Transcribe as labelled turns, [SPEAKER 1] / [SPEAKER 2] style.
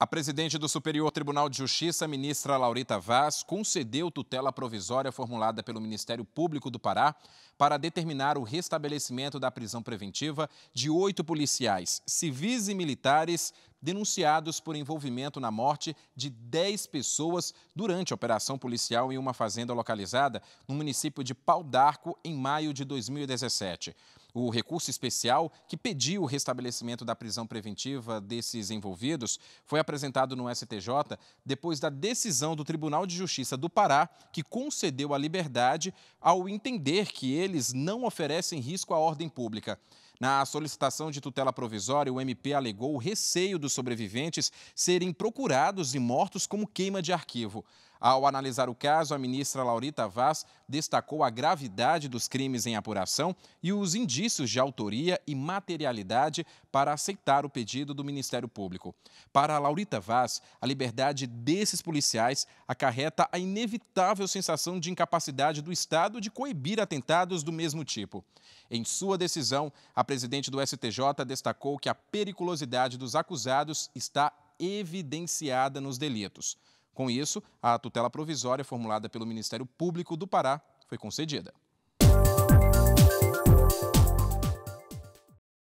[SPEAKER 1] A presidente do Superior Tribunal de Justiça, ministra Laurita Vaz, concedeu tutela provisória formulada pelo Ministério Público do Pará para determinar o restabelecimento da prisão preventiva de oito policiais, civis e militares, denunciados por envolvimento na morte de dez pessoas durante a operação policial em uma fazenda localizada no município de Pau d'Arco, em maio de 2017. O recurso especial que pediu o restabelecimento da prisão preventiva desses envolvidos foi apresentado no STJ depois da decisão do Tribunal de Justiça do Pará, que concedeu a liberdade ao entender que eles não oferecem risco à ordem pública. Na solicitação de tutela provisória, o MP alegou o receio dos sobreviventes serem procurados e mortos como queima de arquivo. Ao analisar o caso, a ministra Laurita Vaz destacou a gravidade dos crimes em apuração e os indícios de autoria e materialidade para aceitar o pedido do Ministério Público. Para Laurita Vaz, a liberdade desses policiais acarreta a inevitável sensação de incapacidade do Estado de coibir atentados do mesmo tipo. Em sua decisão, a presidente do STJ destacou que a periculosidade dos acusados está evidenciada nos delitos. Com isso, a tutela provisória formulada pelo Ministério Público do Pará foi concedida.